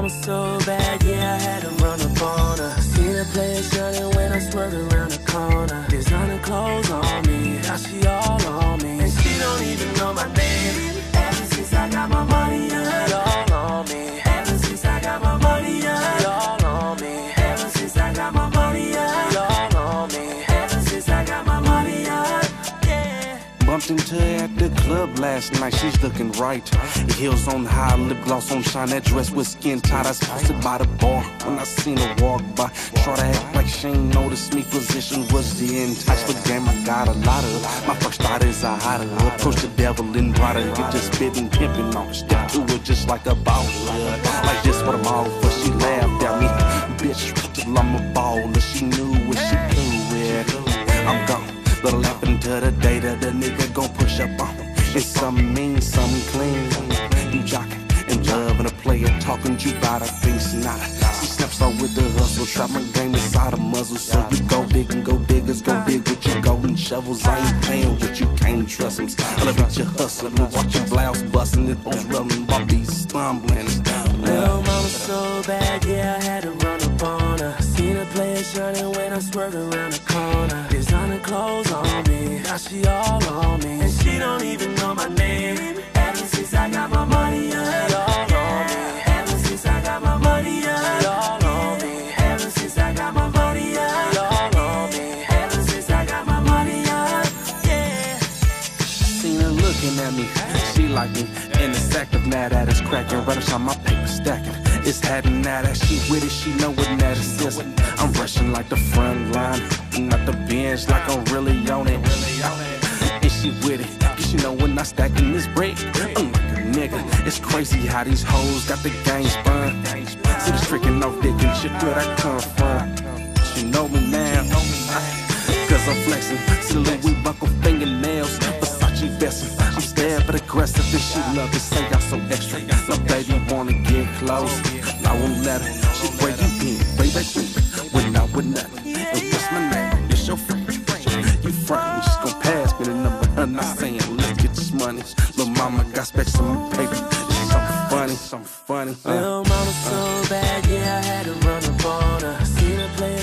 Mama so bad, yeah, I had to run up on her. Seen her play a shining when I swerved around the corner. Designer clothes on me, now she all on me. And she don't even know my name. Ever since I got my money up, she all on me. Ever since I got my money up, she all on me. Ever since I got my money up, she all on me. Ever since I got my money up, yeah. Bumped into the club last night, she's looking right. The Heels on high, lip gloss on shine, that dress with skin tight. I spotted by the bar when I seen her walk by. Try to act like she ain't noticed me, position was the end. entice. But damn, I got a lot of. My first thought is I had her. Approach the devil and brought her. Get this spitting, pimping on. Step to it just like a baller. Like this, what I'm all for. She laughed at me. Bitch, till I'm a baller. She knew what she do with. I'm gone. Little up into the day that the nigga gon' push up on. It's some mean, something clean. You jockin' and loving a player talking you about her face nada. She snaps out with the hustle, trap my game inside a muzzle. So you go dig and go diggers, go dig with your golden shovels. I ain't playing with you, can't trust them. Elevate your hustle and watch your blouse bustin'. It won't run, Bobby's stumbling. Little mama so bad, yeah, I had to run up on her. Seen her play a shining when I swerved around the corner. Designer clothes on me, now she all on me. Me, she like me. In sack of mad at us cracking, right upside my paper stacking. It's having that as she with it, she know what that is. I'm rushing like the front line, not the bench, like I'm really on it. And she with it, cause she know when I stacking this break. I'm like a nigga, it's crazy how these hoes got the game spun. See the tricking off dick and shit where I come from. She know me now. Cause I'm flexing, see Louis buckle fingernails, Versace vest. Aggressive, and she love to say I'm so extra. My baby wanna get close, I won't let her. She where you in, baby, when I with nothing. And what's my name? It's your friend. You front, she's gon' pass me the number. I'm not saying let's get this money. Little mama got specs on my paper. It's something funny, something funny. Uh. Little mama so bad, yeah, I had to run up on her. Seen her play